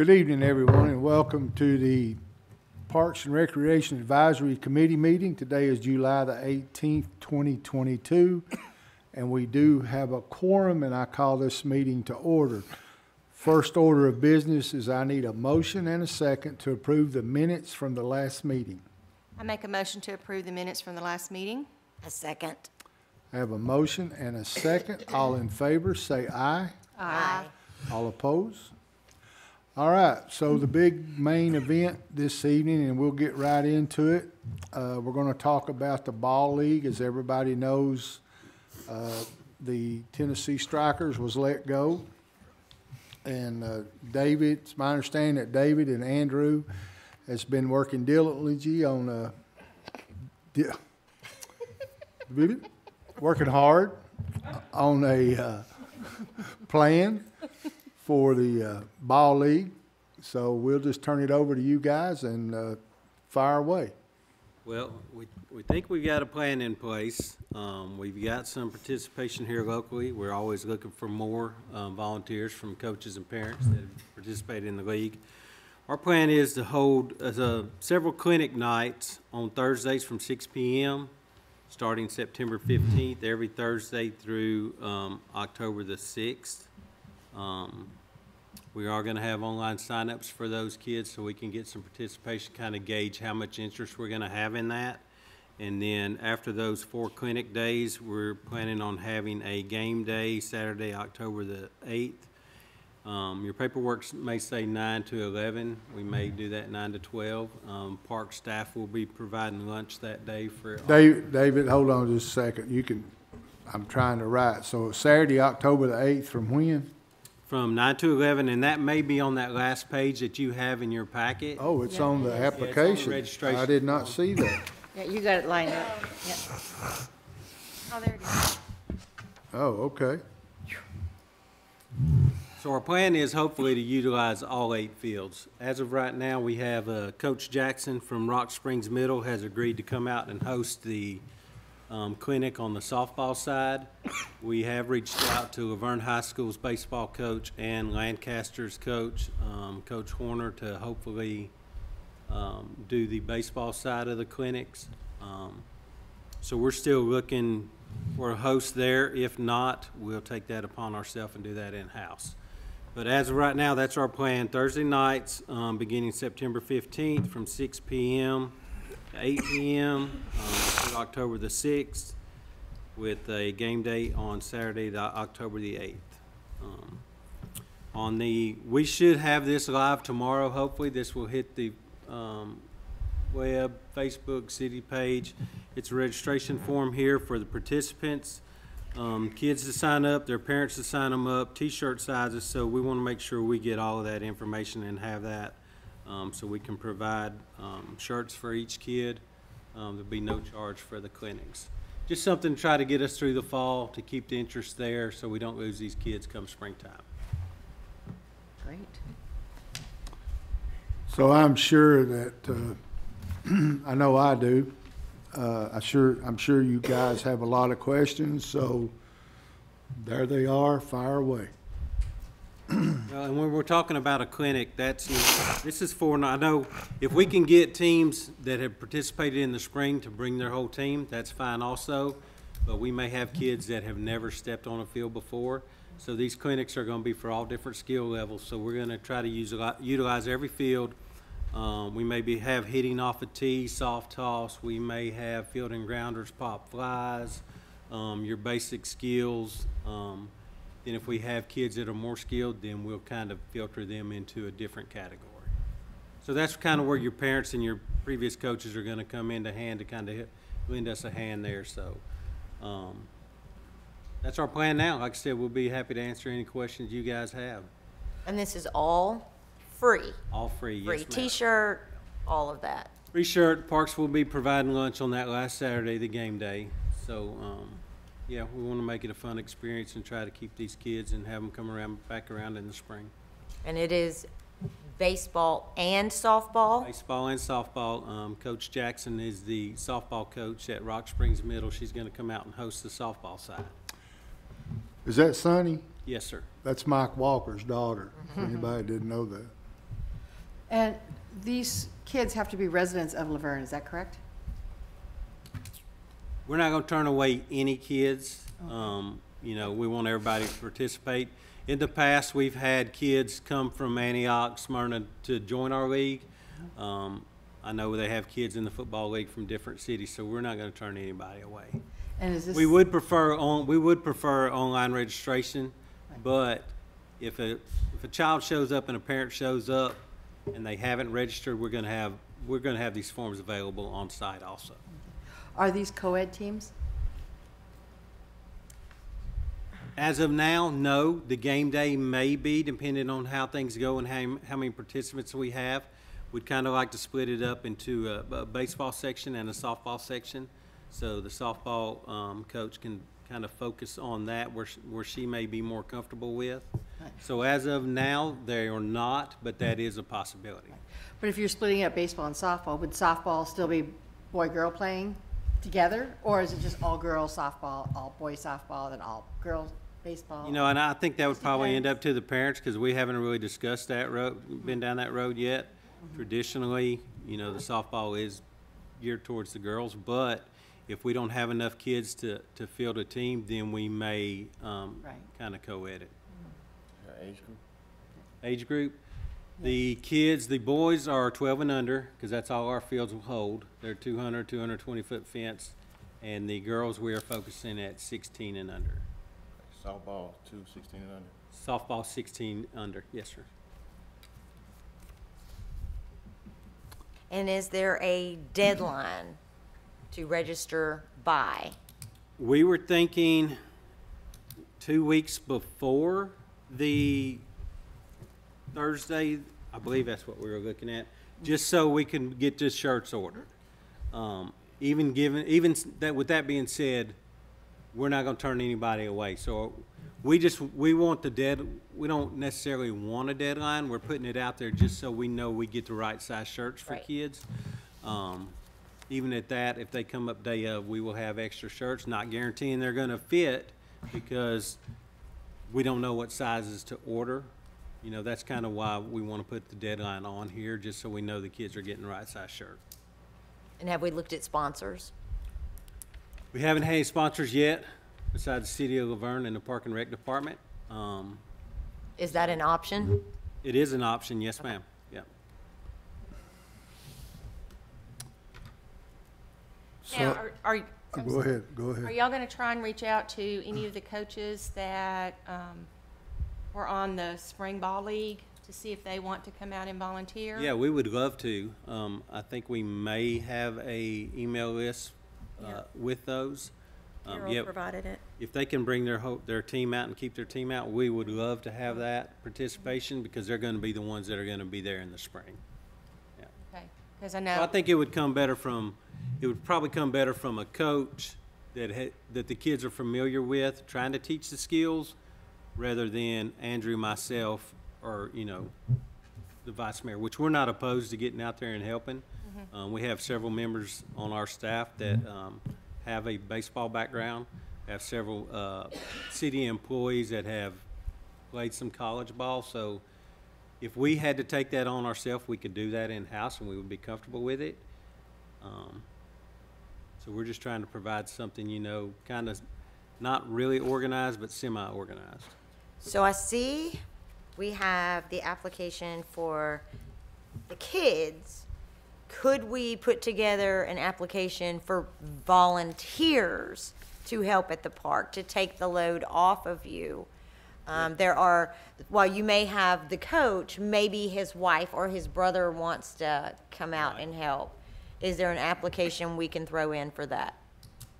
Good evening, everyone, and welcome to the Parks and Recreation Advisory Committee meeting. Today is July the eighteenth, twenty twenty-two, and we do have a quorum, and I call this meeting to order. First order of business is I need a motion and a second to approve the minutes from the last meeting. I make a motion to approve the minutes from the last meeting. A second. I have a motion and a second. All in favor, say aye. Aye. All opposed? All right, so the big main event this evening, and we'll get right into it. Uh, we're gonna talk about the ball league. As everybody knows, uh, the Tennessee Strikers was let go. And, uh, David, it's my understanding that David and Andrew has been working diligently on, uh, di- working hard on a, uh, plan for the uh, ball league. So we'll just turn it over to you guys and uh, fire away. Well, we, we think we've got a plan in place. Um, we've got some participation here locally. We're always looking for more, um, volunteers from coaches and parents that participate in the league. Our plan is to hold, uh, several clinic nights on Thursdays from six P M, starting September fifteenth, every Thursday through, um, October the sixth. Um, we are gonna have online signups for those kids so we can get some participation, kind of gauge how much interest we're gonna have in that. And then after those four clinic days, we're planning on having a game day Saturday, October the eighth. Um, your paperwork may say nine to eleven. We may do that nine to twelve. Um, park staff will be providing lunch that day for. David, David, hold on just a second. You can, I'm trying to write. So Saturday, October the 8th, from when? From nine to eleven, and that may be on that last page that you have in your packet. Oh, it's on the application. I registration did not see that. Yeah, you got it lined up. Yeah. Oh, there it is. Oh, okay. So our plan is hopefully to utilize all eight fields. As of right now, we have, uh, Coach Jackson from Rock Springs Middle has agreed to come out and host the, um, clinic on the softball side. We have reached out to La Vergne High School's baseball coach and Lancaster's coach, um, Coach Horner, to hopefully, um, do the baseball side of the clinics. Um, so we're still looking for a host there. If not, we'll take that upon ourselves and do that in-house. But as of right now, that's our plan. Thursday nights, um, beginning September fifteenth from six PM to eight PM, um, October the sixth, with a game day on Saturday, the October the eighth. Um, On the, we should have this live tomorrow, hopefully. This will hit the, um, web, Facebook, city page. It's a registration form here for the participants. Um, kids to sign up, their parents to sign them up, T-shirt sizes, so we want to make sure we get all of that information and have that, um, so we can provide, um, shirts for each kid. Um, there'll be no charge for the clinics. Just something to try to get us through the fall, to keep the interest there, so we don't lose these kids come springtime. Great. So I'm sure that, uh, I know I do. Uh, I sure, I'm sure you guys have a lot of questions, so there they are, fire away. Well, and when we're talking about a clinic, that's, this is for, I know, if we can get teams that have participated in the spring to bring their whole team, that's fine also. But we may have kids that have never stepped on a field before. So these clinics are gonna be for all different skill levels, so we're gonna try to use, utilize every field. Um, we maybe have hitting off a tee, soft toss, we may have fielding grounders, pop flies, um, your basic skills. Um, then if we have kids that are more skilled, then we'll kind of filter them into a different category. So that's kind of where your parents and your previous coaches are gonna come in to hand to kind of lend us a hand there, so. Um, that's our plan now. Like I said, we'll be happy to answer any questions you guys have. And this is all free? All free, yes, Free ma'am. T-shirt, all of that? Free shirt, Parks will be providing lunch on that last Saturday, the game day. So, um, yeah, we want to make it a fun experience and try to keep these kids and have them come around, back around in the spring. And it is baseball and softball? Baseball and softball. Um, Coach Jackson is the softball coach at Rock Springs Middle. She's going to come out and host the softball side. Is that Sunny? Yes, sir. That's Mike Walker's daughter, if anybody didn't know that. And these kids have to be residents of La Vergne, is that correct? We're not gonna turn away any kids. Um, you know, we want everybody to participate. In the past, we've had kids come from Antioch, Smyrna to join our league. Um, I know they have kids in the football league from different cities, so we're not gonna turn anybody away. And is this? We would prefer on, we would prefer online registration, but if a, if a child shows up and a parent shows up and they haven't registered, we're gonna have, we're gonna have these forms available on site also. Are these co-ed teams? As of now, no. The game day may be, depending on how things go and how, how many participants we have. We'd kind of like to split it up into a, a baseball section and a softball section. So the softball, um, coach can kind of focus on that where, sh- where she may be more comfortable with. So as of now, they are not, but that is a possibility. But if you're splitting up baseball and softball, would softball still be boy-girl playing together? Or is it just all girls softball, all boys softball, then all girls baseball? You know, and I think that would probably end up to the parents, because we haven't really discussed that road, been down that road yet. Traditionally, you know, the softball is geared towards the girls, but if we don't have enough kids to, to field a team, then we may, um, Right. kind of co-ed it. Age group? Age group, the kids, the boys are twelve and under, because that's all our fields will hold. They're 200, 220 foot fence, and the girls, we are focusing at sixteen and under. Softball, two, 16 and under. Softball sixteen under, yes, sir. And is there a deadline to register by? We were thinking two weeks before the Thursday, I believe that's what we were looking at, just so we can get the shirts ordered. Um, even given, even s- that, with that being said, we're not gonna turn anybody away. So we just, we want the dead, we don't necessarily want a deadline. We're putting it out there just so we know we get the right size shirts for Right. kids. Um, even at that, if they come up day of, we will have extra shirts, not guaranteeing they're gonna fit because we don't know what sizes to order. You know, that's kind of why we want to put the deadline on here, just so we know the kids are getting the right size shirt. And have we looked at sponsors? We haven't had any sponsors yet, besides the City of La Vergne and the Park and Rec Department. Um, Is that an option? it is an option, yes, ma'am, yeah. Now, So, are, are, I'm go sorry. ahead, go ahead. Are ahead. y'all gonna try and reach out to any of the coaches that, um, were on the spring ball league to see if they want to come out and volunteer? Yeah, we would love to. Um, I think we may have a email list, uh, Yeah. with those. Um, Carol yeah, provided it. if they can bring their whole, their team out and keep their team out, we would love to have that participation because they're gonna be the ones that are gonna be there in the spring. Okay, cause I So I know, think it would come better from, it would probably come better from a coach that ha- that the kids are familiar with, trying to teach the skills, rather than Andrew, myself, or, you know, the vice mayor, which we're not opposed to getting out there and helping. Um, we have several members on our staff that, um, have a baseball background, have several, uh, city employees that have played some college ball, so if we had to take that on ourselves, we could do that in-house and we would be comfortable with it. Um, So we're just trying to provide something, you know, kind of not really organized, but semi-organized. So I see we have the application for the kids. Could we put together an application for volunteers to help at the park, to take the load off of you? Um, there are, while you may have the coach, maybe his wife or his brother wants to come out and help. Is there an application we can throw in for that?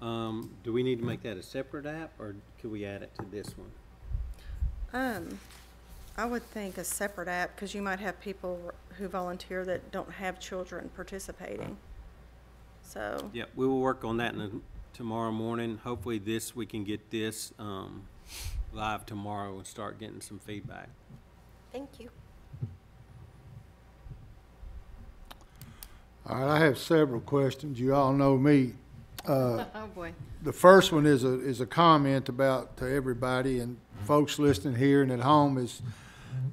Um, do we need to make that a separate app or could we add it to this one? Um, I would think a separate app, because you might have people who volunteer that don't have children participating. So, Yeah, we will work on that in the, tomorrow morning. Hopefully this, we can get this, um, live tomorrow and start getting some feedback. Thank you. All right, I have several questions. You all know me. Uh, Oh, boy. The first one is a, is a comment about to everybody and folks listening here and at home is,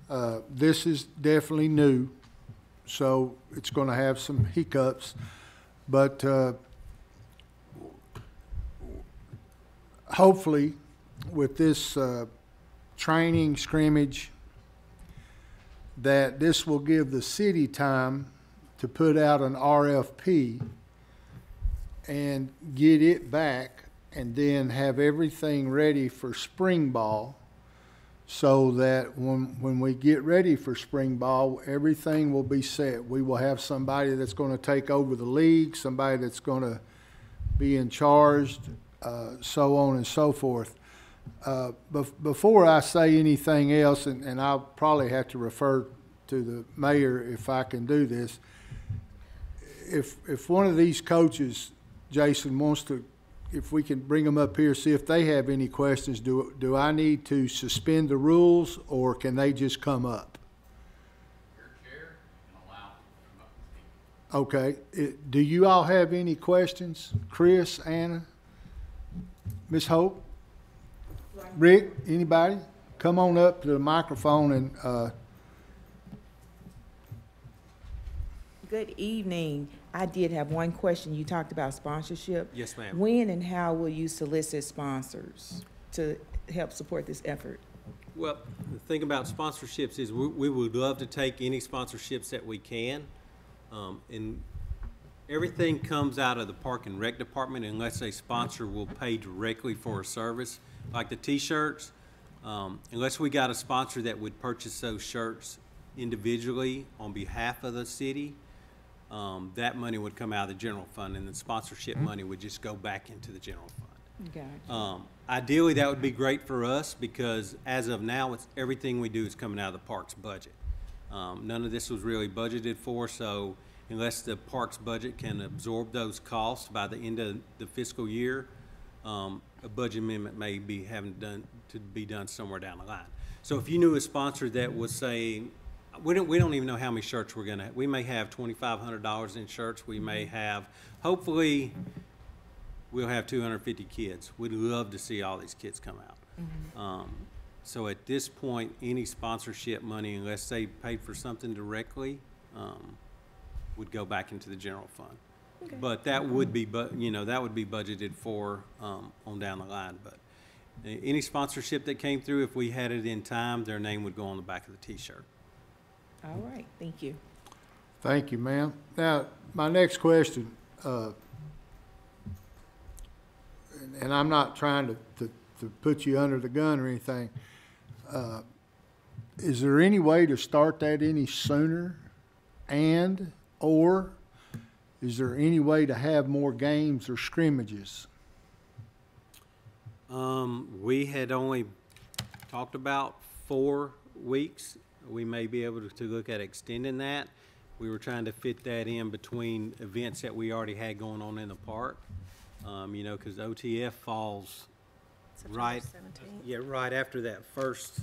uh, this is definitely new. so it's gonna have some hiccups. But, uh, hopefully, with this, uh, training scrimmage, that this will give the city time to put out an RFP and get it back and then have everything ready for spring ball so that when, when we get ready for spring ball, everything will be set. We will have somebody that's gonna take over the league, somebody that's gonna be in charge, uh, so on and so forth. Uh, bef- before I say anything else, and, and I'll probably have to refer to the mayor if I can do this. If, if one of these coaches, Jason, wants to, if we can bring them up here, see if they have any questions, do, do I need to suspend the rules or can they just come up? Okay, it, do you all have any questions? Chris, Anna, Ms. Hope? Rick, anybody? Come on up to the microphone and, uh, Good evening. I did have one question. You talked about sponsorship. Yes, ma'am. When and how will you solicit sponsors to help support this effort? Well, the thing about sponsorships is we, we would love to take any sponsorships that we can. Um, and everything comes out of the Park and Rec Department unless a sponsor will pay directly for a service, like the T-shirts. Um, unless we got a sponsor that would purchase those shirts individually on behalf of the city, um, that money would come out of the general fund and the sponsorship money would just go back into the general fund. Gotcha. Um, ideally, that would be great for us because as of now, it's, everything we do is coming out of the parks budget. Um, none of this was really budgeted for, so unless the parks budget can absorb those costs by the end of the fiscal year, um, a budget amendment may be having done, to be done somewhere down the line. So if you knew a sponsor that was saying, we don't, we don't even know how many shirts we're gonna, we may have twenty-five hundred dollars in shirts, we may have, hopefully, we'll have two hundred fifty kids. We'd love to see all these kids come out. Um, so at this point, any sponsorship money, unless they paid for something directly, um, would go back into the general fund. But that would be, but, you know, that would be budgeted for, um, on down the line, but uh, any sponsorship that came through, if we had it in time, their name would go on the back of the T-shirt. All right, thank you. Thank you, ma'am. Now, my next question, uh, and- and I'm not trying to, to, to put you under the gun or anything. uh, Is there any way to start that any sooner? And, or is there any way to have more games or scrimmages? Um, we had only talked about four weeks. We may be able to, to look at extending that. We were trying to fit that in between events that we already had going on in the park. Um, you know, cause OTF falls right, yeah, right after that first,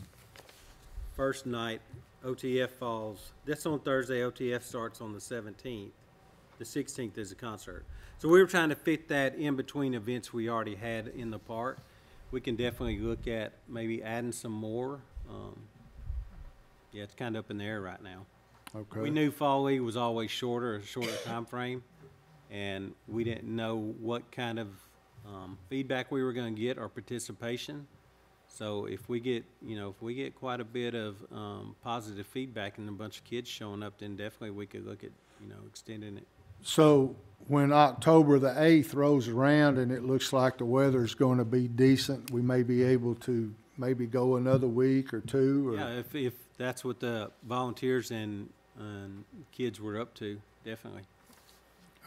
first night. OTF falls, that's on Thursday, OTF starts on the seventeenth. The sixteenth is a concert. So we were trying to fit that in between events we already had in the park. We can definitely look at maybe adding some more. Um, yeah, it's kind of up in the air right now. Okay. We knew Fall League was always shorter, a shorter time frame, and we didn't know what kind of, um, feedback we were gonna get or participation. So if we get, you know, if we get quite a bit of, um, positive feedback and a bunch of kids showing up, then definitely we could look at, you know, extending it. So when October the eighth rolls around and it looks like the weather's gonna be decent, we may be able to maybe go another week or two or? Yeah, if, if that's what the volunteers and, and kids were up to, definitely.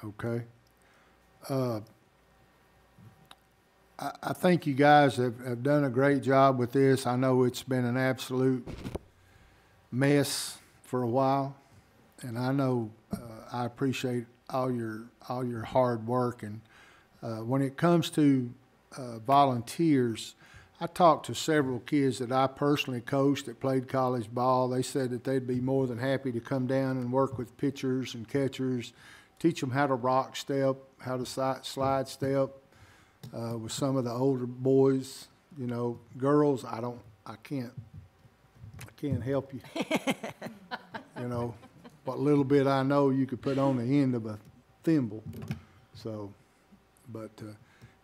Okay. Uh, I, I think you guys have, have done a great job with this. I know it's been an absolute mess for a while. And I know, uh, I appreciate all your, all your hard work. And, uh, when it comes to, uh, volunteers, I talked to several kids that I personally coached that played college ball. They said that they'd be more than happy to come down and work with pitchers and catchers, teach them how to rock step, how to slide step, uh, with some of the older boys. You know, girls, I don't, I can't, I can't help you. You know, what little bit I know you could put on the end of a thimble. So, but, uh,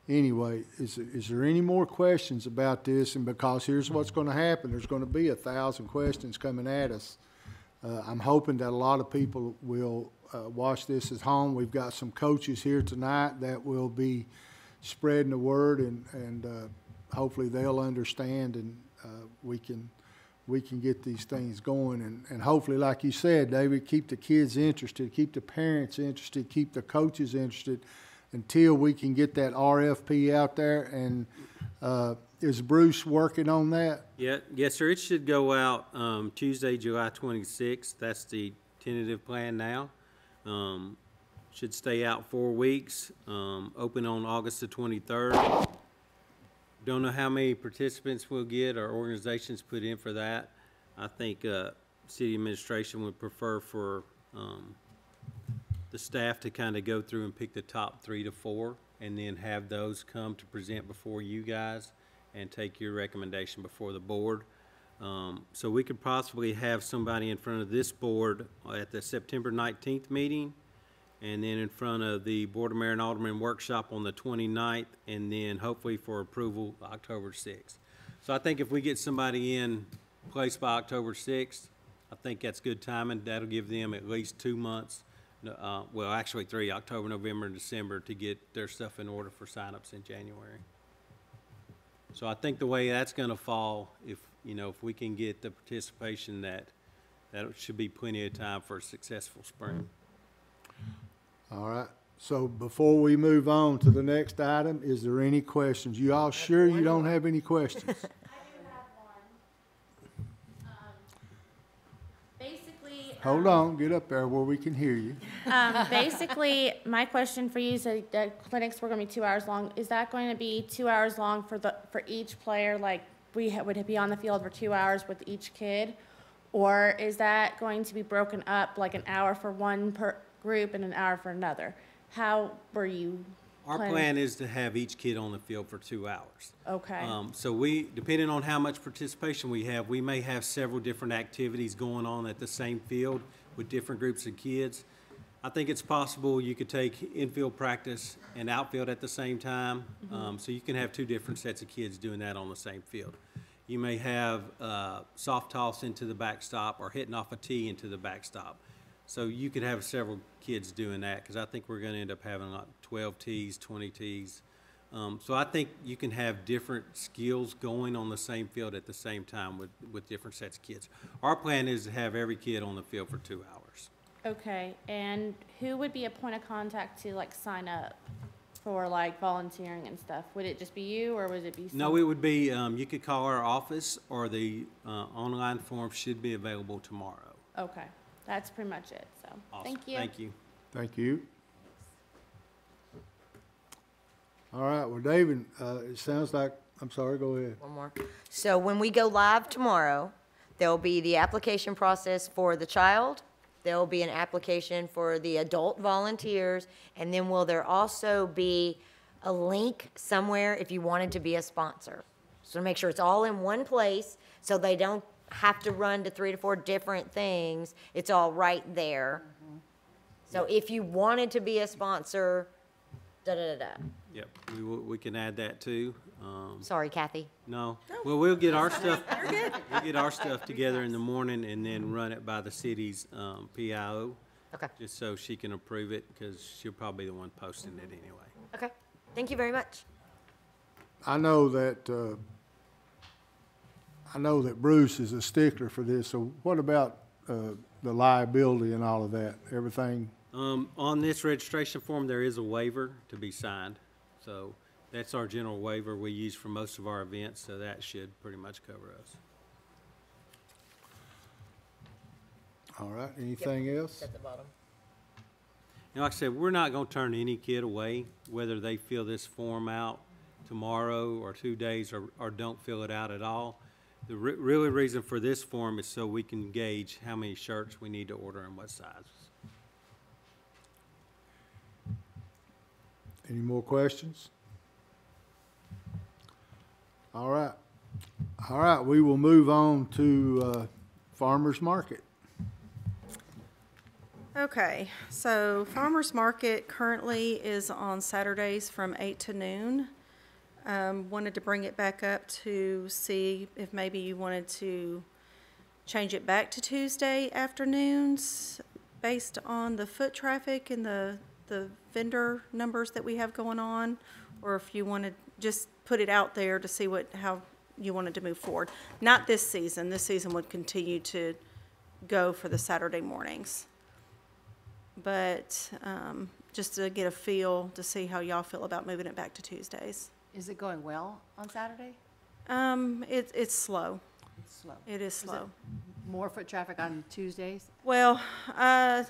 anyway, is, is there any more questions about this? And because here's what's gonna happen, there's gonna be a thousand questions coming at us. Uh, I'm hoping that a lot of people will, uh, watch this at home. We've got some coaches here tonight that will be spreading the word and, and, uh, hopefully they'll understand and, uh, we can, we can get these things going and, and hopefully, like you said, David, keep the kids interested, keep the parents interested, keep the coaches interested until we can get that RFP out there. And, uh, is Bruce working on that? Yeah, yes, sir. It should go out um, Tuesday, July 26th. That's the tentative plan now. Um, Should stay out four weeks, um, open on August the 23rd. Don't know how many participants we'll get or organizations put in for that. I think uh, city administration would prefer for um, the staff to kind of go through and pick the top three to four, and then have those come to present before you guys and take your recommendation before the board. Um, so we could possibly have somebody in front of this board at the September nineteenth meeting, and then in front of the Board of Mayor and Alderman workshop on the 29th, and then hopefully for approval October sixth. So I think if we get somebody in place by October sixth, I think that's good timing. That'll give them at least two months, uh, well, actually three, October, November, and December, to get their stuff in order for signups in January. So I think the way that's gonna fall, if, you know, if we can get the participation that, that should be plenty of time for a successful spring. All right, so before we move on to the next item, is there any questions? You all sure you don't have any questions? I do have one. Um, Basically. Hold on, get up there where we can hear you. Um, basically, my question for you, so the clinics were gonna be two hours long, is that going to be two hours long for the, for each player? Like, we would be on the field for two hours with each kid? Or is that going to be broken up, like an hour for one per group and an hour for another? How were you? Our plan is to have each kid on the field for two hours. Okay, Um, so we, depending on how much participation we have, we may have several different activities going on at the same field with different groups of kids. I think it's possible you could take infield practice and outfield at the same time. Um, so you can have two different sets of kids doing that on the same field. You may have, uh, soft toss into the backstop or hitting off a tee into the backstop. So you could have several kids doing that, because I think we're gonna end up having like twelve tees, twenty tees. Um, so I think you can have different skills going on the same field at the same time with, with different sets of kids. Our plan is to have every kid on the field for two hours. okay, and who would be a point of contact to like sign up for like volunteering and stuff? Would it just be you, or would it be? No, it would be, um, you could call our office, or the, uh, online form should be available tomorrow. Okay, that's pretty much it, so, Awesome. thank you. Thank you. Thank you. All right, well, David, uh, it sounds like, I'm sorry, go ahead. One more. So when we go live tomorrow, there'll be the application process for the child. There'll be an application for the adult volunteers. And then will there also be a link somewhere if you wanted to be a sponsor? So make sure it's all in one place, so they don't have to run to three to four different things. It's all right there. So if you wanted to be a sponsor, da-da-da-da. Yep, we, will- we can add that too. Um, Sorry, Kathy. No, well, we'll get our stuff, we'll get our stuff together in the morning and then run it by the city's, um, PIO, Okay, just so she can approve it, because she'll probably be the one posting it anyway. okay. Thank you very much. I know that, uh, I know that Bruce is a stickler for this, so what about, uh, the liability and all of that? Everything, Um, on this registration form, there is a waiver to be signed, so that's our general waiver we use for most of our events, so that should pretty much cover us. all right, anything else? At the bottom. And like I said, we're not gonna turn any kid away, whether they fill this form out tomorrow or two days or, or don't fill it out at all. The re- really reason for this form is so we can gauge how many shirts we need to order and what sizes. Any more questions? All right. All right, we will move on to uh, farmer's market. Okay, so farmer's market currently is on Saturdays from eight to noon. Um, wanted to bring it back up to see if maybe you wanted to change it back to Tuesday afternoons based on the foot traffic and the, the vendor numbers that we have going on, or if you wanted, just put it out there to see what, how you wanted to move forward. Not this season, this season would continue to go for the Saturday mornings but um, just to get a feel to see how y'all feel about moving it back to Tuesdays. Is it going well on Saturday? Um, it, it's slow. It's slow. It is Is it slow. More foot traffic on Tuesdays? Well, uh,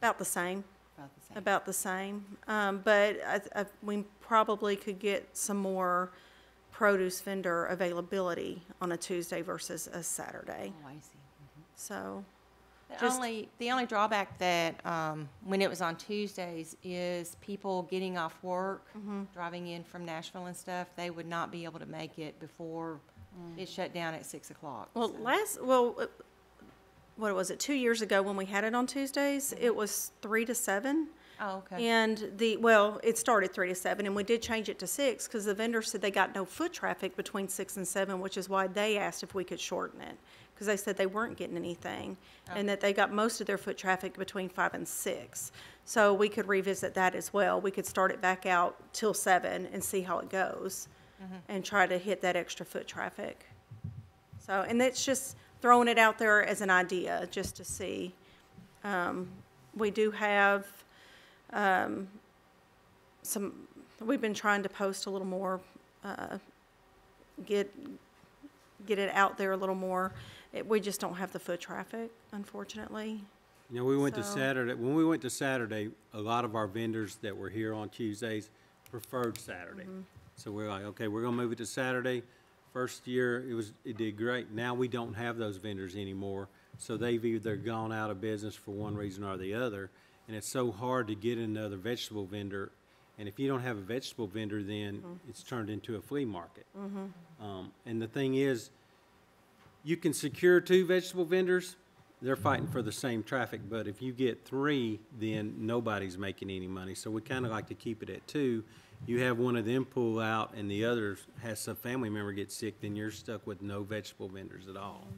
about the same, About the same. about the same. Um, but I, I, we probably could get some more produce vendor availability on a Tuesday versus a Saturday. Oh, I see. So, The Just- only, the only drawback that, um, when it was on Tuesdays is people getting off work, driving in from Nashville and stuff, they would not be able to make it before it shut down at six o'clock. well, so. last, well, uh, what was it, two years ago when we had it on Tuesdays, it was three to seven. Oh, okay. And the, well, it started three to seven, and we did change it to six, because the vendor said they got no foot traffic between six and seven, which is why they asked if we could shorten it, because they said they weren't getting anything, and that they got most of their foot traffic between five and six. So we could revisit that as well. We could start it back out till seven and see how it goes, and try to hit that extra foot traffic. So, and that's just throwing it out there as an idea, just to see. Um, we do have, um, some, we've been trying to post a little more, uh, get, get it out there a little more. It, we just don't have the foot traffic, unfortunately. You know, we went to Saturday, when we went to Saturday, a lot of our vendors that were here on Tuesdays preferred Saturday. Mm-hmm. So we're like, okay, we're gonna move it to Saturday. First year, it was, it did great. Now we don't have those vendors anymore. So they've either gone out of business for one reason or the other. And it's so hard to get another vegetable vendor. And if you don't have a vegetable vendor, then Mm-hmm. it's turned into a flea market. Um, and the thing is, you can secure two vegetable vendors, they're fighting for the same traffic, but if you get three, then nobody's making any money. So we kind of like to keep it at two. You have one of them pull out and the other has some family member get sick, then you're stuck with no vegetable vendors at all.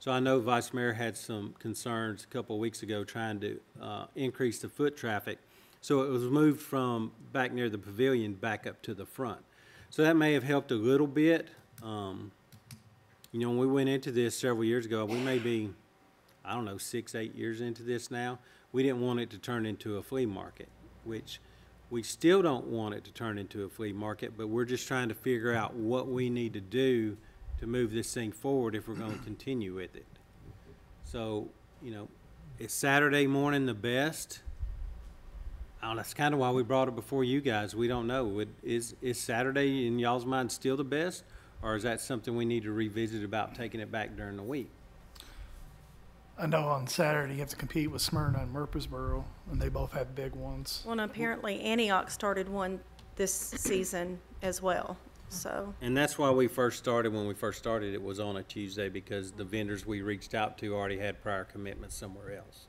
So I know Vice Mayor had some concerns a couple of weeks ago trying to, uh, increase the foot traffic. So it was moved from back near the pavilion back up to the front. So that may have helped a little bit. Um, you know, when we went into this several years ago, we may be, I don't know, six, eight years into this now. We didn't want it to turn into a flea market, which we still don't want it to turn into a flea market, but we're just trying to figure out what we need to do to move this thing forward if we're gonna continue with it. So, you know, is Saturday morning the best? I don't know, that's kind of why we brought it before you guys. We don't know. Would, is, is Saturday in y'all's mind still the best? Or is that something we need to revisit about taking it back during the week? I know on Saturday you have to compete with Smyrna and Murfreesboro, and they both have big ones. Well, and apparently Antioch started one this season as well, so. And that's why we first started, when we first started, it was on a Tuesday because the vendors we reached out to already had prior commitments somewhere else.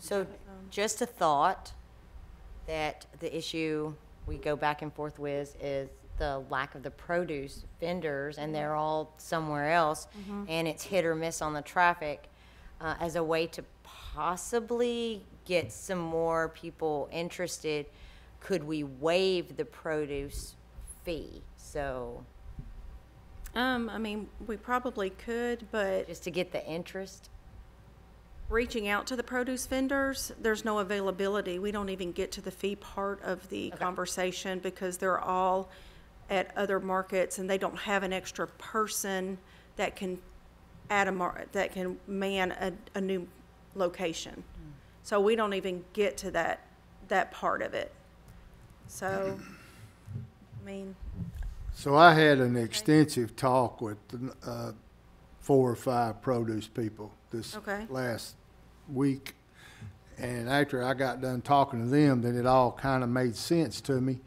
So just a thought that the issue we go back and forth with is the lack of the produce vendors and they're all somewhere else and it's hit or miss on the traffic uh, as a way to possibly get some more people interested could we waive the produce fee so Um, I mean, we probably could, but just to get the interest reaching out to the produce vendors, there's no availability. We don't even get to the fee part of the conversation because they're all at other markets and they don't have an extra person that can add a mar, that can man a, a new location. So we don't even get to that, that part of it. So, I mean, So I had an extensive talk with, uh, four or five produce people this Okay. last week. And after I got done talking to them, then it all kind of made sense to me.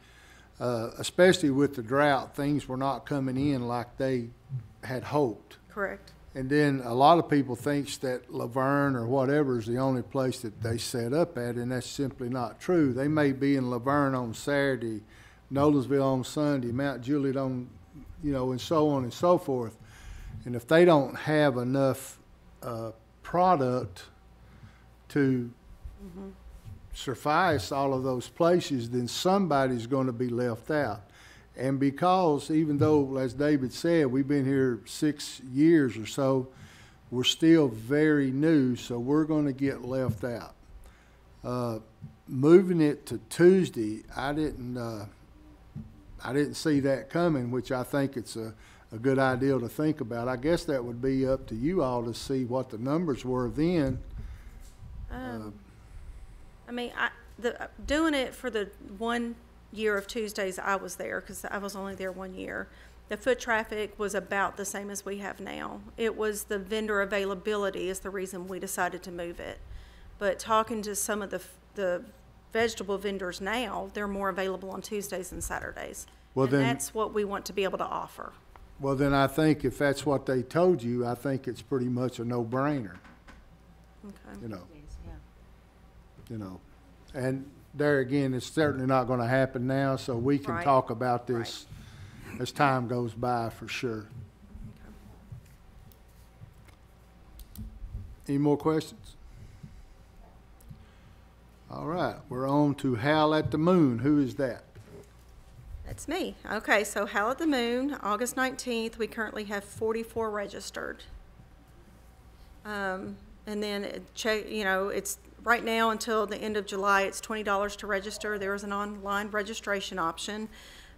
Uh, especially with the drought, things were not coming in like they had hoped. correct. And then a lot of people thinks that La Vergne or whatever is the only place that they set up at, and that's simply not true. They may be in La Vergne on Saturday, Nolensville on Sunday, Mount Juliet on, you know, and so on and so forth. And if they don't have enough, uh, product to suffice all of those places, then somebody's gonna be left out. And because, even though, as David said, we've been here six years or so, we're still very new, so we're gonna get left out. Uh, moving it to Tuesday, I didn't, uh, I didn't see that coming, which I think it's a, a good idea to think about. I guess that would be up to you all to see what the numbers were then. Um, I mean, I, the, doing it for the one year of Tuesdays I was there, because I was only there one year. The foot traffic was about the same as we have now. It was the vendor availability is the reason we decided to move it. But talking to some of the, the vegetable vendors now, they're more available on Tuesdays and Saturdays. Well, And then- that's what we want to be able to offer. Well, then I think if that's what they told you, I think it's pretty much a no-brainer, Okay. you know. You know, and there again, it's certainly not gonna happen now, so we can Right. talk about this as time goes by for sure. Any more questions? All right, we're on to Howl at the Moon. Who is that? That's me. Okay, so Howl at the Moon, August 19th, we currently have 44 registered. Um, And then check, you know, it's, right now until the end of July, it's $20 to register. There is an online registration option.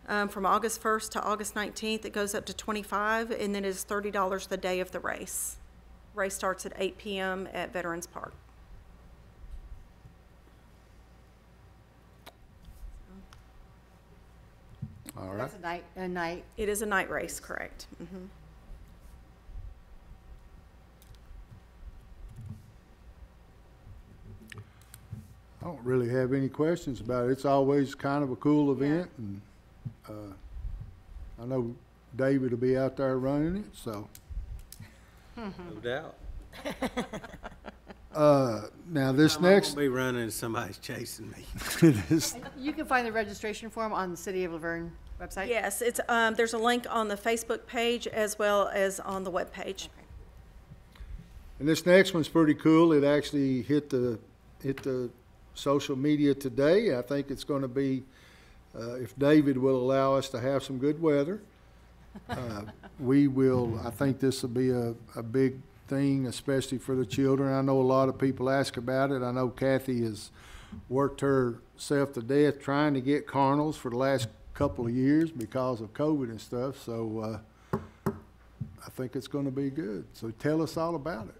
Um, From August 1st to August 19th, it goes up to 25, and then it's $30 the day of the race. Race starts at 8 PM at Veterans Park. All right, That's a night, a night. It is a night race, correct? Mhm. I don't really have any questions about it. It's always kind of a cool event, and, uh, I know David will be out there running it, so. No doubt. Uh, now this I'm not next, gonna be running and somebody's chasing me. this, You can find the registration form on the City of La Vergne website. Yes, it's, um, there's a link on the Facebook page as well as on the web page. and this next one's pretty cool. It actually hit the, hit the social media today. I think it's gonna be, uh, if David will allow us to have some good weather. uh, We will, I think this will be a, a big thing, especially for the children. I know a lot of people ask about it. I know Kathy has worked herself to death trying to get carnals for the last couple of years because of COVID and stuff, so, uh, I think it's gonna be good. So tell us all about it.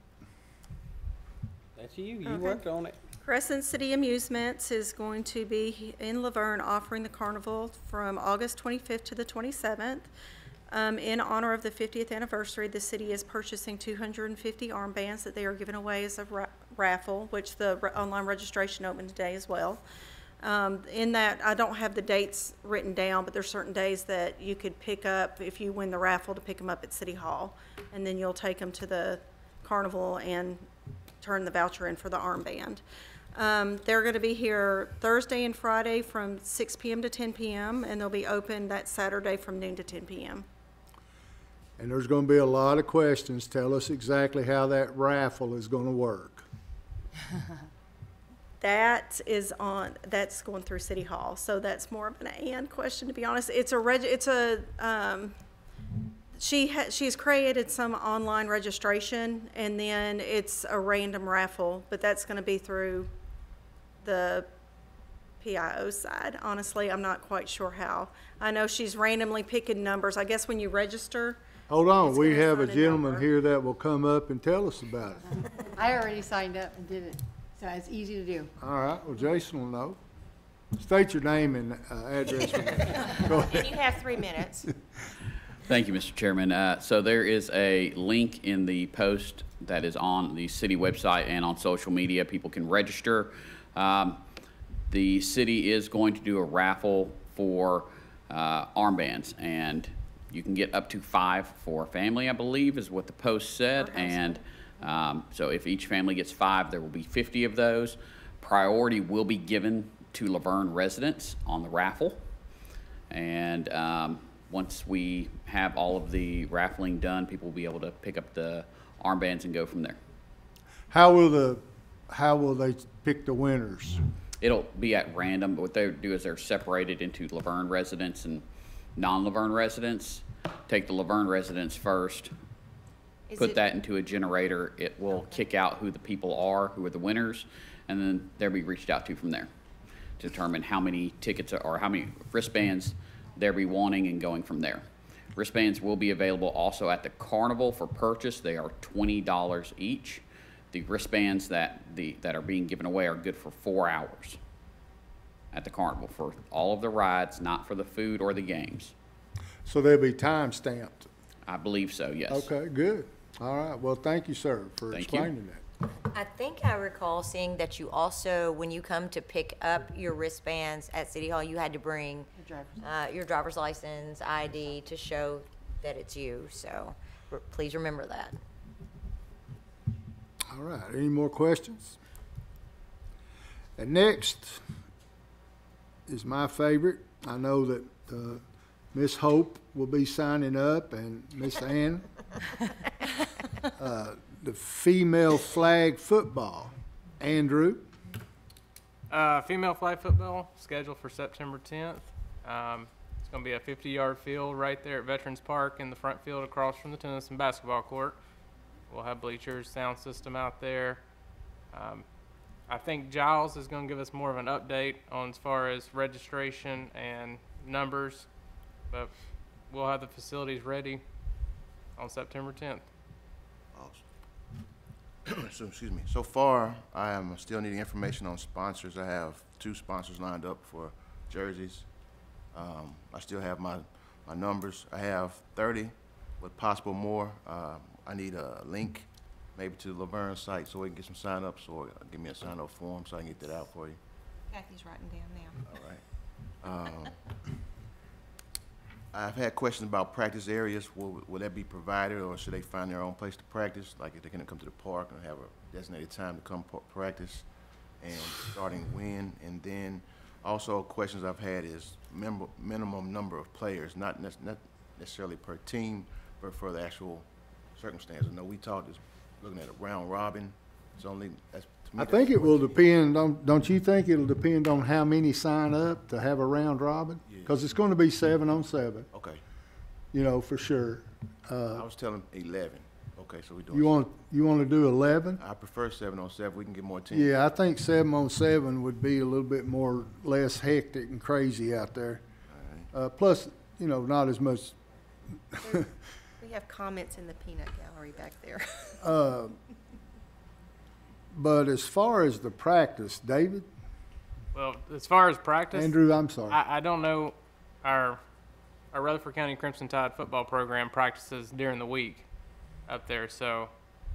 That's you, you Okay. worked on it. Crescent City Amusements is going to be in La Vergne offering the carnival from August 25th to the 27th. Um, In honor of the 50th anniversary, the city is purchasing 250 armbands that they are giving away as a ra- raffle, which the re- online registration opened today as well. Um, In that, I don't have the dates written down, but there's certain days that you could pick up, if you win the raffle, to pick them up at City Hall. And then you'll take them to the carnival and turn the voucher in for the armband. Um, They're going to be here Thursday and Friday from 6 PM to 10 PM, and they'll be open that Saturday from noon to 10 PM. And there's gonna be a lot of questions. Tell us exactly how that raffle is gonna work. That is on, that's going through City Hall, so that's more of an and question, to be honest. It's a reg, it's a, um, she ha, she's created some online registration, and then it's a random raffle, but that's gonna be through the PIO side. Honestly, I'm not quite sure how. I know she's randomly picking numbers. I guess when you register, Hold on, It's we gonna have a assign a gentleman number. here that will come up and tell us about it. I already signed up and did it, so it's easy to do. All right, well, Jason will know. State your name and uh, address. Go ahead. And you have three minutes. Thank you, Mr. Chairman. Uh, So there is a link in the post that is on the city website and on social media. People can register. Um, The city is going to do a raffle for uh, armbands, and You can get up to five for a family, I believe, is what the post said. And um, so if each family gets five, there will be 50 of those. Priority will be given to La Vergne residents on the raffle. And um, once we have all of the raffling done, people will be able to pick up the armbands and go from there. How will the, how will they pick the winners? It'll be at random, but what they do is they're separated into La Vergne residents and non-La Vergne residents. Take the La Vergne residents first, Is put it- that into a generator. It will kick out who the people are, who are the winners, and then they'll be reached out to from there to determine how many tickets or how many wristbands they'll be wanting and going from there. Wristbands will be available also at the carnival for purchase. They are twenty dollars each. The wristbands that the, that are being given away are good for four hours at the carnival for all of the rides, not for the food or the games. So they'll be time stamped. I believe so, yes. Okay, good. All right, well, thank you, sir, for Thank you. explaining that. I think I recall seeing that you also, when you come to pick up your wristbands at City Hall, you had to bring uh, your driver's license, ID to show that it's you. So r- please remember that. All right, any more questions? And next is my favorite. I know that uh, Miss Hope will be signing up and Miss Ann. The female flag football. Andrew, Uh, female flag football scheduled for September 10th. Um, it's going to be a 50-yard field right there at Veterans Park in the front field across from the tennis and basketball court. We'll have bleachers, sound system out there. Um, I think Giles is going to give us more of an update on as far as registration and numbers, but we'll have the facilities ready on September 10th. So, excuse me. So far, I am still needing information on sponsors. I have two sponsors lined up for jerseys. Um, I still have my, my numbers. I have thirty, with possible more. Uh, I need a link, maybe to the La Vergne site, so we can get some sign-ups, or give me a sign-up form so I can get that out for you. Kathy's writing down now. All right. Um, I've had questions about practice areas. Will, will that be provided, or should they find their own place to practice? Like if they're gonna come to the park and have a designated time to come practice, and starting when? And then, also questions I've had is member, minimum number of players, not nec- not necessarily per team, but for the actual circumstance. I know we talked, is looking at a round robin. It's only, that's, to. I think it will depend on, don't you think it'll depend on how many sign up to have a round robin? Because it's going to be seven on seven, Okay. you know, for sure. I Uh, was telling eleven. Okay, so we doing. You want, you want to do eleven? I prefer seven on seven. We can get more teams. Yeah, I think seven on seven would be a little bit more, less hectic and crazy out there. Uh, plus, you know, not as much, We have comments in the peanut gallery back there. uh, but as far as the practice, David, Well, as far as practice, Andrew, I'm sorry. I, I don't know, our, our Rutherford County Crimson Tide football program practices during the week up there, so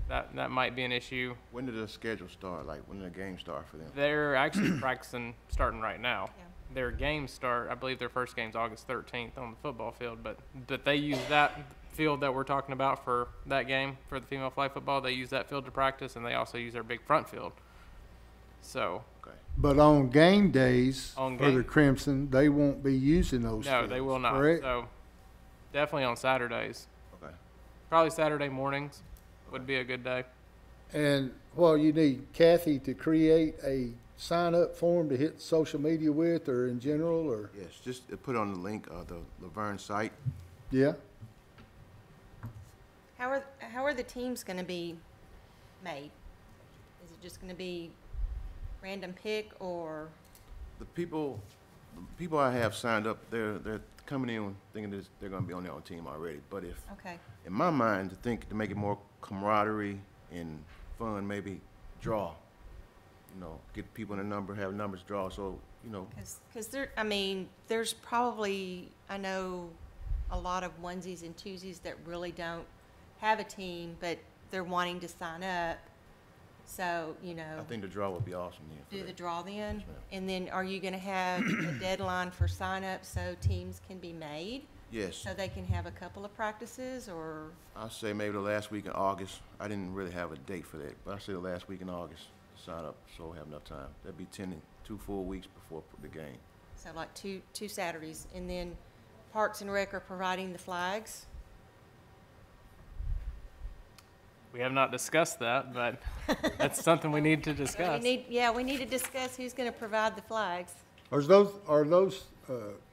that, that might be an issue. When did the schedule start? Like, when did the game start for them? They're actually practicing, starting right now. Yeah. Their games start, I believe their first game's August thirteenth on the football field, but, but they use that field that we're talking about for that game, for the female flag football, they use that field to practice, and they also use their big front field. So, Okay. But on game days On for the Crimson, they won't be using those no, they will not, correct? so, definitely on Saturdays. Okay. Probably Saturday mornings would be a good day. And, well, you need Kathy to create a sign-up form to hit social media with, or in general, or, Yes, just put on the link of the La Vergne site. yeah? How are, how are the teams gonna be made? Is it just gonna be random pick or, The people, the people I have signed up, they're, they're coming in thinking that they're gonna be on their own team already. But if, okay, in my mind, to think, to make it more camaraderie and fun, maybe draw. You know, get people in a number, have numbers draw, so, you know, cause, 'cause there, I mean, there's probably, I know a lot of onesies and twosies that really don't have a team, but they're wanting to sign up. So, you know. I think the draw would be awesome then. for Do the that. draw then? Yes, ma'am. And then are you gonna have a deadline for signups so teams can be made? Yes, So they can have a couple of practices, or, I'll say maybe the last week in August. I didn't really have a date for that, but I'll say the last week in August, to sign up, so we'll have enough time. That'd be ten, two full weeks before the game. so like two, two Saturdays, and then Parks and Rec are providing the flags? We have not discussed that, but that's something we need to We discuss. need, yeah, we need to discuss who's gonna provide the flags. Are those, are those, uh,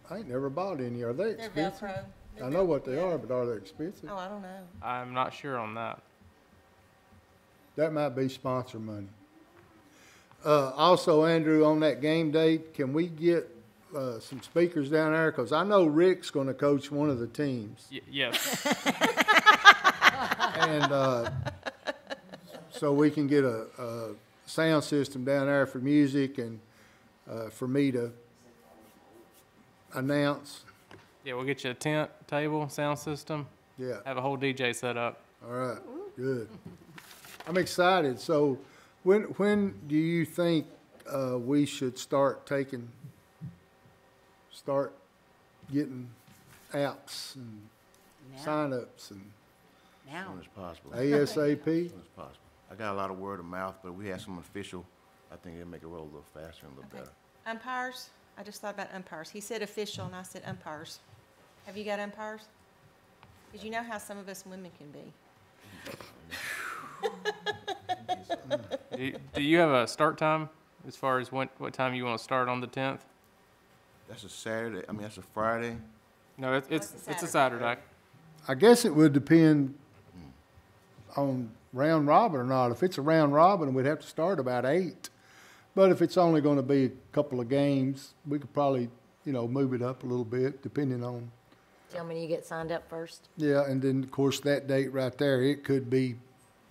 I ain't never bought any, are they They're expensive? Velcro. I know what they are, but are they expensive? Oh, I don't know. I'm not sure on that. That might be sponsor money. Uh, also, Andrew, on that game day, can we get, uh, some speakers down there? Cause I know Rick's gonna coach one of the teams. Y- yes. And, uh, so we can get a, a sound system down there for music and, uh, for me to announce. Yeah, we'll get you a tent, table, sound system, Yeah, have a whole DJ set up. all right, good. I'm excited. So when, when do you think, uh, we should start taking, start getting apps and signups and As Now, soon as possible. ASAP? As soon as possible. I got a lot of word of mouth, but we have some official, I think it'll make it roll a little faster and a little Okay. better. Umpires? I just thought about umpires. He said official, and I said umpires. Have you got umpires? Because you know how some of us women can be. Do you, do you have a start time as far as what, what time you want to start on the tenth? That's a Saturday, I mean, that's a Friday. No, it's, it's, it's a it's a Saturday. Saturday. I guess it would depend on round robin or not. If it's a round robin, we'd have to start about eight. But if it's only gonna be a couple of games, we could probably, you know, move it up a little bit, depending on, Tell me you get signed up first. yeah, and then, of course, that date right there, it could be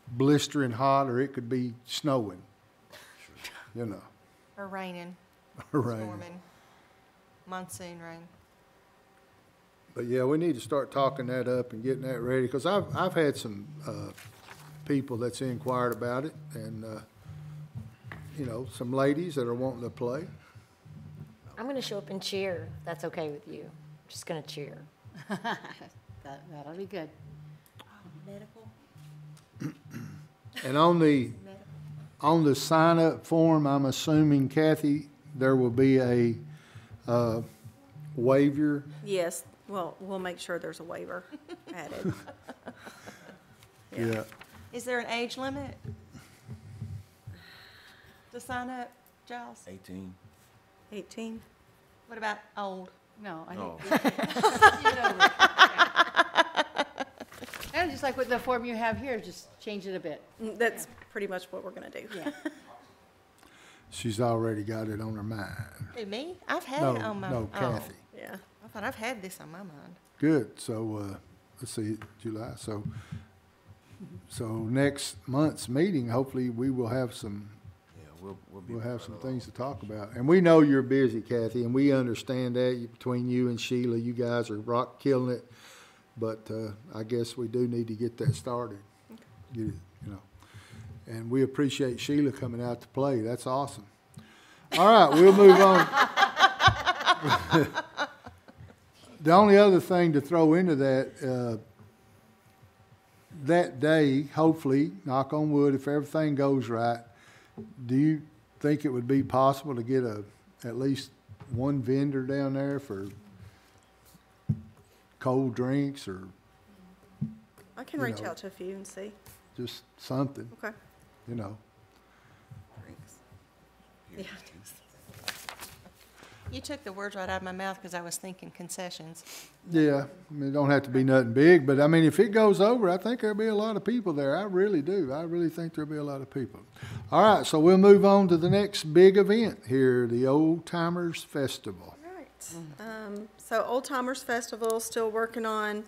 blistering hot, or it could be snowing. You know, Or raining, or raining. storming, monsoon rain. But yeah, we need to start talking that up and getting that ready, because I've, I've had some, uh, people that's inquired about it, and, uh, you know, some ladies that are wanting to play. I'm gonna show up and cheer. if That's okay with you. Just gonna cheer. that, that'll be good. Medical? And on the, on the sign-up form, I'm assuming Kathy, there will be a, uh, waiver. Yes, well, we'll make sure there's a waiver added. Yeah. Is there an age limit to sign up, Giles? Eighteen. Eighteen? What about old? No, I Oh, think. Leave it over. Yeah. And just like with the form you have here, just change it a bit. Mm, That's pretty much what we're gonna do. Yeah. She's already got it on her mind. Who, me? I've had No, it on my. no, oh, Kathy. Yeah. I thought I've had this on my mind. Good, so, uh, let's see, July, so, so next month's meeting, hopefully, we will have some, yeah, we'll, we'll be. we'll have some things to talk about. And we know you're busy, Kathy, and we understand that, You- between you and Sheila, you guys are rock killing it. But, uh, I guess we do need to get that started, get it, you know. And we appreciate Sheila coming out to play, that's awesome. All right, we'll move on. The only other thing to throw into that, uh, that day, hopefully, knock on wood, if everything goes right, do you think it would be possible to get a, at least one vendor down there for cold drinks or I can You reach know. out to a few and see. just something, Okay. you know? Drinks. Yeah. You took the words right out of my mouth because I was thinking concessions. Yeah, I mean, it don't have to be nothing big, but I mean, if it goes over, I think there'll be a lot of people there. I really do. I really think there'll be a lot of people. All right, so we'll move on to the next big event here, the Old Timers Festival. Right. Um, so Old Timers Festival, still working on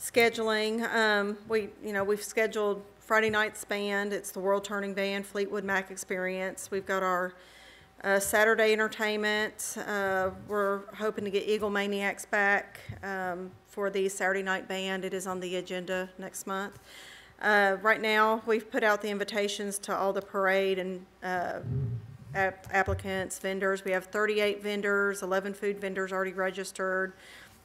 scheduling. Um, we, you know, we've scheduled Friday night's band. It's the World Turning Band Fleetwood Mac Experience. We've got our uh, Saturday entertainment. Uh, we're hoping to get Eagle Maniacs back um, for the Saturday night band. It is on the agenda next month. Uh, right now, we've put out the invitations to all the parade and uh, app- applicants, vendors. We have 38 vendors, 11 food vendors already registered.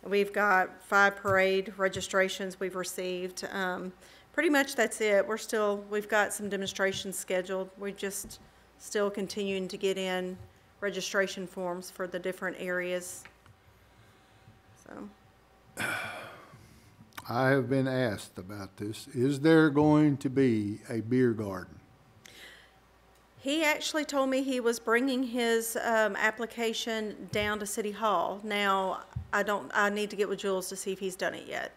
We've got five parade registrations we've received. Um, pretty much that's it. We're still, we've got some demonstrations scheduled. We're just still continuing to get in registration forms for the different areas. So, I have been asked about this. Is there going to be a beer garden? he actually told me he was bringing his, um, application down to City Hall. Now, I don't, I need to get with Jules to see if he's done it yet.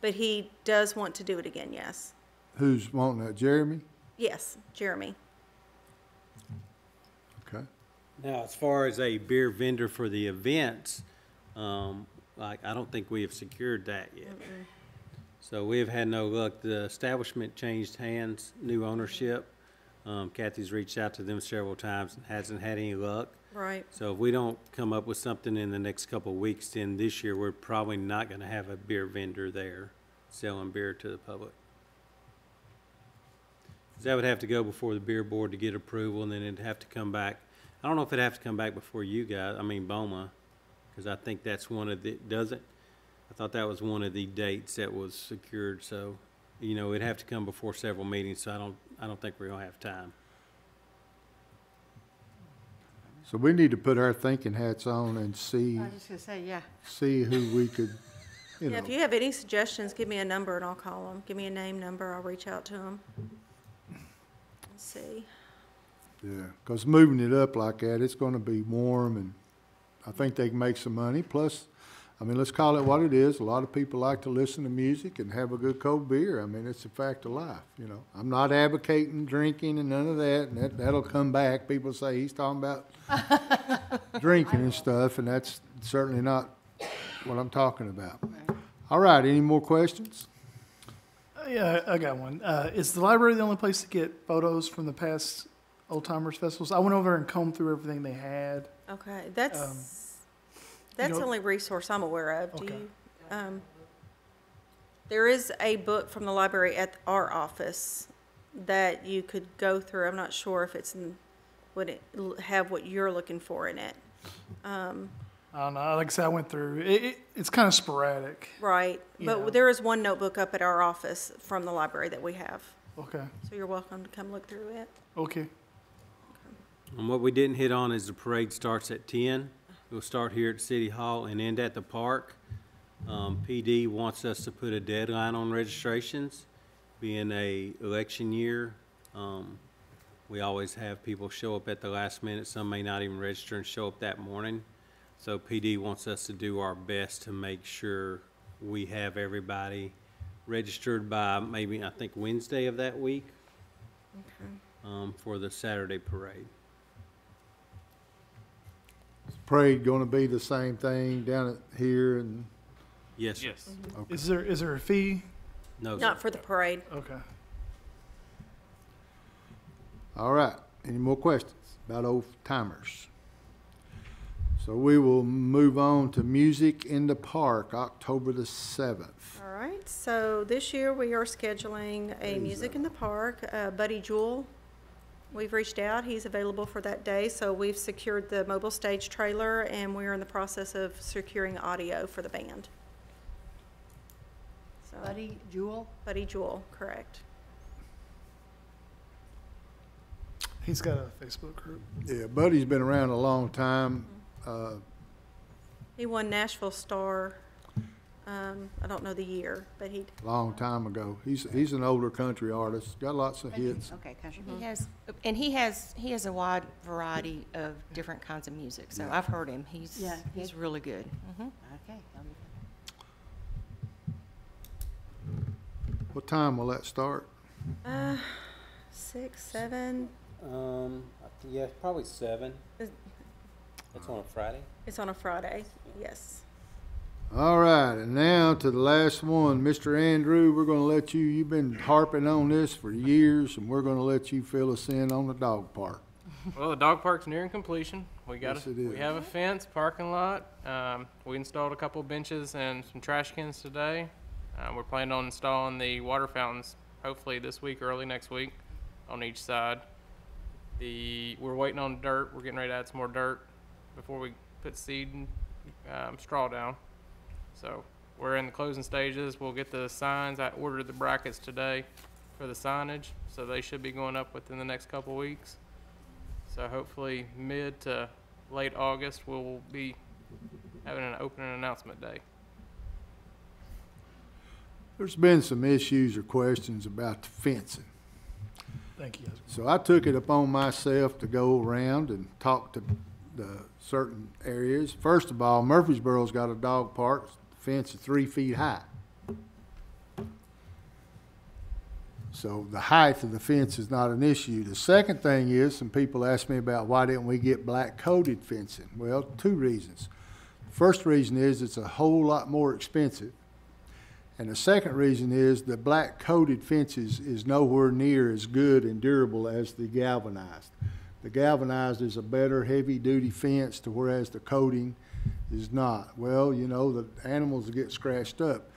But he does want to do it again, yes. Who's wanting that? Jeremy? Yes, Jeremy. Now, as far as a beer vendor for the events, um, like, I don't think we have secured that yet. So we have had no luck. The establishment changed hands, new ownership. Um, Kathy's reached out to them several times and hasn't had any luck. Right. So if we don't come up with something in the next couple of weeks, then this year, we're probably not gonna have a beer vendor there selling beer to the public. 'Cause That would have to go before the beer board to get approval, and then it'd have to come back. I don't know if it'd have to come back before you guys, I mean BOMA, because I think that's one of the, does it? I thought that was one of the dates that was secured, so, you know, it'd have to come before several meetings, so I don't, I don't think we're gonna have time. So we need to put our thinking hats on and see, I was just gonna say, yeah. see who we could, you Yeah, know. if you have any suggestions, give me a number and I'll call them. Give me a name number, I'll reach out to them. Let's see. Yeah, because moving it up like that, it's gonna be warm and I think they can make some money. Plus, I mean, let's call it what it is. A lot of people like to listen to music and have a good cold beer. I mean, it's a fact of life, you know. I'm not advocating drinking and none of that, and that, that'll come back. People say he's talking about drinking and stuff, and that's certainly not what I'm talking about. All right, any more questions? Uh, Yeah, I I got one. Uh, is the library the only place to get photos from the past old timers festivals? I went over and combed through everything they had. Okay, that's, Um, that's the know- only resource I'm aware of. Do Okay. you? um, There is a book from the library at our office that you could go through. I'm not sure if it's, in- would it have what you're looking for in it. Um, I don't know. Like I said, I went through. It, it, it's kind of sporadic. Right, but there is one notebook up at our office from the library that we have. Okay. So you're welcome to come look through it. Okay. And what we didn't hit on is the parade starts at ten. We'll start here at City Hall and end at the park. Um, PD wants us to put a deadline on registrations, being a election year. Um, we always have people show up at the last minute. Some may not even register and show up that morning. So PD wants us to do our best to make sure we have everybody registered by maybe, I think, Wednesday of that week, um, for the Saturday parade. Parade gonna be the same thing down at here and, Yes, sir. Yes. okay. Is there is there a fee? No, sir. Not for the parade. Okay. All right, any more questions about old timers? So we will move on to Music in the Park, October the seventh. All right, so this year we are scheduling a Music in the Park, uh, Buddy Jewell. We've reached out, he's available for that day, so we've secured the mobile stage trailer and we're in the process of securing audio for the band. So, Buddy Jewell? Buddy Jewell, correct. He's got a Facebook group. Yeah, Buddy's been around a long time. Uh, He won Nashville Star, um, I don't know the year, but he, long time ago. He's, he's an older country artist, got lots of hits. Okay, country. He has, and he has, he has a wide variety of different kinds of music, so I've heard him. He's, Yeah, he's good. really good. Mhm. Okay. What time will that start? uh, six, seven, Um, I thi- yeah, probably seven. Is- That's on a Friday? it's on a Friday, yes. All right, and now to the last one, Mr. Andrew, we're gonna let you, you've been harping on this for years, and we're gonna let you fill us in on the dog park. Well, the dog park's nearing completion. We got Yes, a, it we have a fence, parking lot. Um, we installed a couple benches and some trash cans today. Uh, we're planning on installing the water fountains hopefully this week, early next week, on each side. The we're waiting on dirt. We're getting ready to add some more dirt before we put seed and um, straw down. So we're in the closing stages. We'll get the signs. I ordered the brackets today for the signage, so they should be going up within the next couple weeks. So hopefully mid to late August, we'll be having an opening announcement day. There's been some issues or questions about the fencing. Thank you. So I took it upon myself to go around and talk to the certain areas. First of all, Murfreesboro's got a dog park, fence is three feet high. So the height of the fence is not an issue. The second thing is, some people ask me about why didn't we get black coated fencing? Well, two reasons. First reason is it's a whole lot more expensive. And the second reason is the black coated fences is nowhere near as good and durable as the galvanized. The galvanized is a better heavy-duty fence to whereas the coating is not. Well, you know, the animals get scratched up.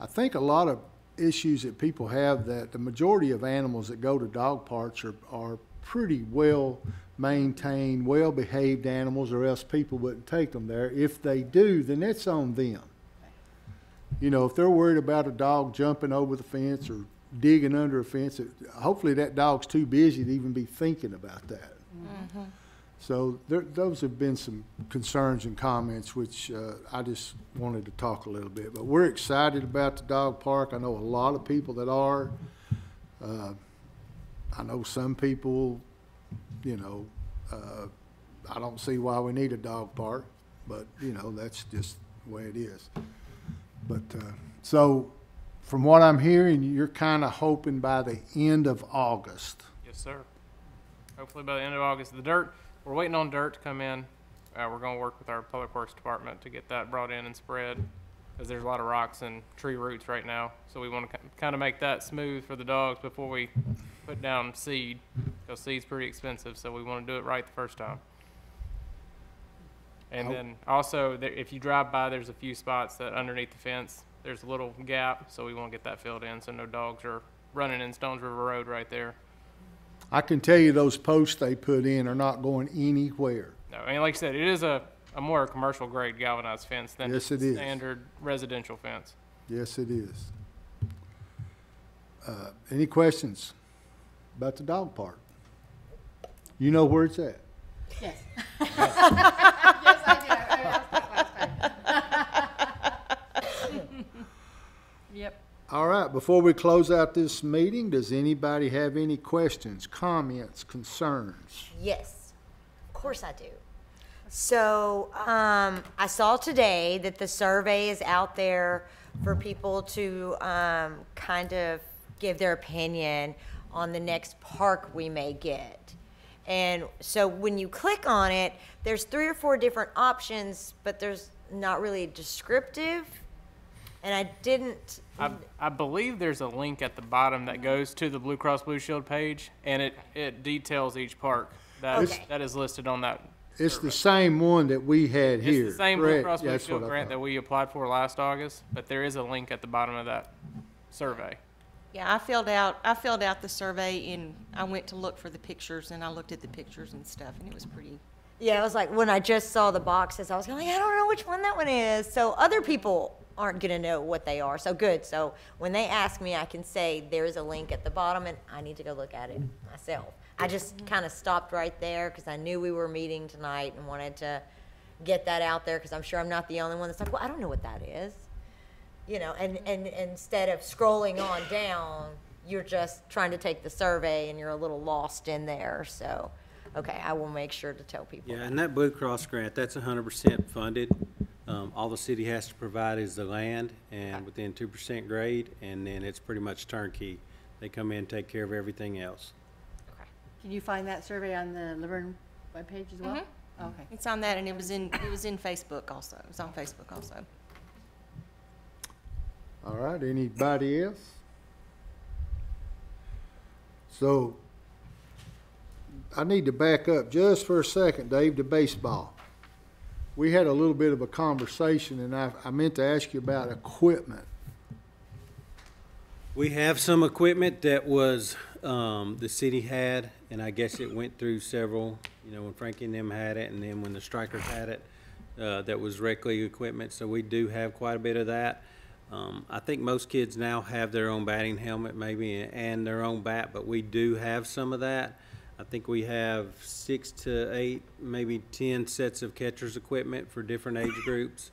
I think a lot of issues that people have that the majority of animals that go to dog parks are, are pretty well maintained, well-behaved animals or else people wouldn't take them there. If they do, then that's on them. You know, if they're worried about a dog jumping over the fence or digging under a fence, it- hopefully that dog's too busy to even be thinking about that. Mm-hmm. So there, those have been some concerns and comments which, uh, I just wanted to talk a little bit. But we're excited about the dog park. I know a lot of people that are. Uh, I know some people, you know, uh, I don't see why we need a dog park, but, you know, that's just the way it is. But, uh, so, from what I'm hearing, you're kind of hoping by the end of August. Yes, sir. Hopefully by the end of August. The dirt, we're waiting on dirt to come in. Uh, we're gonna work with our public works department to get that brought in and spread. Cause there's a lot of rocks and tree roots right now. So we wanna kind of make that smooth for the dogs before we put down seed. Cause seed's pretty expensive, so we wanna do it right the first time. And Oh. then also, there, if you drive by, there's a few spots that underneath the fence, there's a little gap, so we wanna get that filled in, so no dogs are running in Stones River Road right there. I can tell you those posts they put in are not going anywhere. No, I mean, like I said, it is a, a more commercial grade galvanized fence than Yes, just it a is. standard residential fence. Yes, it is. Uh, Any questions about the dog park? You know where it's at? Yes. Yes, I do. I asked that last time. Yep. All right, before we close out this meeting, does anybody have any questions, comments, concerns? Yes, of course I do. So, um, I saw today that the survey is out there for people to, um, kind of give their opinion on the next park we may get. And so when you click on it, there's three or four different options, but there's not really descriptive. And I didn't, I, I believe there's a link at the bottom that goes to the Blue Cross Blue Shield page, and it, it details each park that, Okay. that is listed on that. It's the same one that we had here, It's the same Blue? Cross Blue That's Shield grant that we applied for last August, but there is a link at the bottom of that survey. Yeah, I filled out, I filled out the survey and I went to look for the pictures and I looked at the pictures and stuff and it was pretty, Yeah, I was like, when I just saw the boxes, I was going, like, I don't know which one that one is. So other people aren't going to know what they are. So good. So when they ask me, I can say there's a link at the bottom and I need to go look at it myself. I just mm-hmm. kind of stopped right there because I knew we were meeting tonight and wanted to get that out there because I'm sure I'm not the only one that's like, well, I don't know what that is. You know, and, and, and instead of scrolling on down, you're just trying to take the survey and you're a little lost in there. So, okay, I will make sure to tell people. Yeah, and that Blue Cross grant, that's hundred percent funded. Um, all the city has to provide is the land and within two percent grade, and then it's pretty much turnkey. They come in, take care of everything else. Okay. Can you find that survey on the La Vergne webpage as well? Okay. it's on that and it was in, it was in Facebook also. It was on Facebook also. All right, anybody else? So, I need to back up just for a second, Dave, to baseball. We had a little bit of a conversation, and I, I meant to ask you about equipment. We have some equipment that was, um, the city had, and I guess it went through several, you know, when Frankie and them had it, and then when the strikers had it. uh, that was rec league equipment, so we do have quite a bit of that. Um, I think most kids now have their own batting helmet maybe and their own bat, but we do have some of that. I think we have six to eight, maybe ten sets of catcher's equipment for different age groups.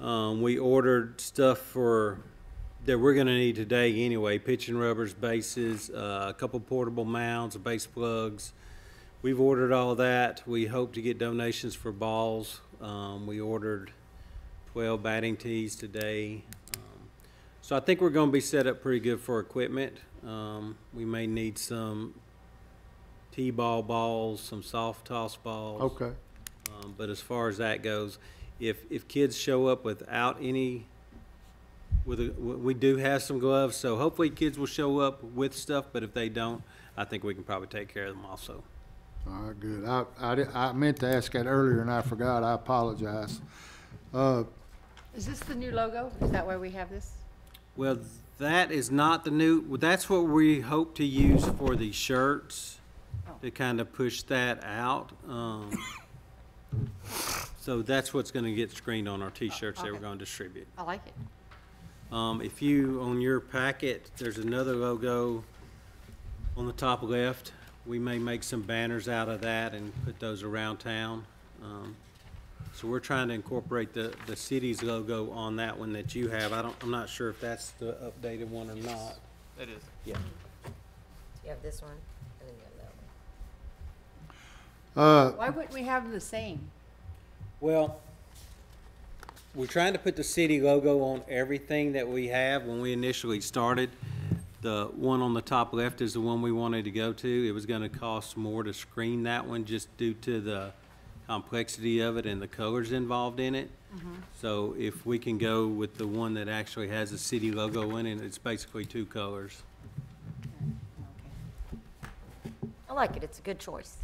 Um, we ordered stuff for, that we're gonna need today anyway, pitching rubbers, bases, uh, a couple portable mounds, base plugs. We've ordered all that. We hope to get donations for balls. Um, we ordered twelve batting tees today. Um, So I think we're gonna be set up pretty good for equipment. Um, we may need some T-ball balls, some soft toss balls. Okay, Um, but as far as that goes, if, if kids show up without any, with, a- w- we do have some gloves, so hopefully kids will show up with stuff, but if they don't, I think we can probably take care of them also. all right, good. I, I, I meant to ask that earlier and I forgot. I apologize. Uh, Is this the new logo? Is that why we have this? Well, that is not the new, that's what we hope to use for the shirts, to kind of push that out. Um, so that's what's gonna get screened on our T-shirts that we're Okay. gonna distribute. I like it. Um, if you, on your packet, there's another logo on the top left. We may make some banners out of that and put those around town. Um, so we're trying to incorporate the, the city's logo on that one that you have. I don't, I'm not sure if that's the updated one or not. It is. Yeah. You have this one, and then you have that one. Uh, Why wouldn't we have the same? Well, we're trying to put the city logo on everything that we have. When we initially started, the one on the top left is the one we wanted to go to. It was gonna cost more to screen that one just due to the complexity of it and the colors involved in it. So if we can go with the one that actually has the city logo in it, it's basically two colors. I like it, it's a good choice.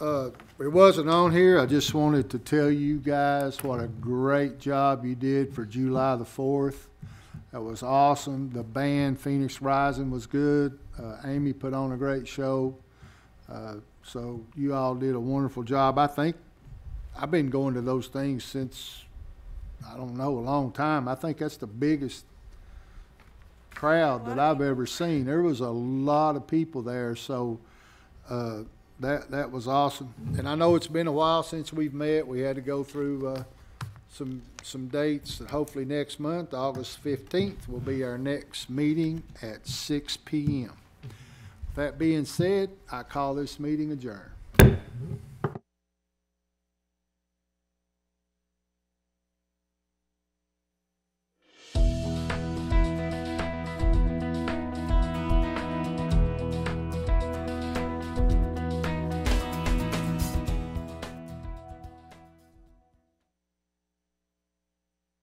Uh, It wasn't on here, I just wanted to tell you guys what a great job you did for July the fourth. That was awesome, the band Phoenix Rising was good, Uh, Amy put on a great show. Uh, So you all did a wonderful job, I think, I've been going to those things since, I don't know, a long time. I think that's the biggest crowd that I've ever seen. There was a lot of people there, so, uh, that, that was awesome. And I know it's been a while since we've met. We had to go through, uh, some, some dates. Hopefully next month, August fifteenth, will be our next meeting at six P M. That being said, I call this meeting adjourned.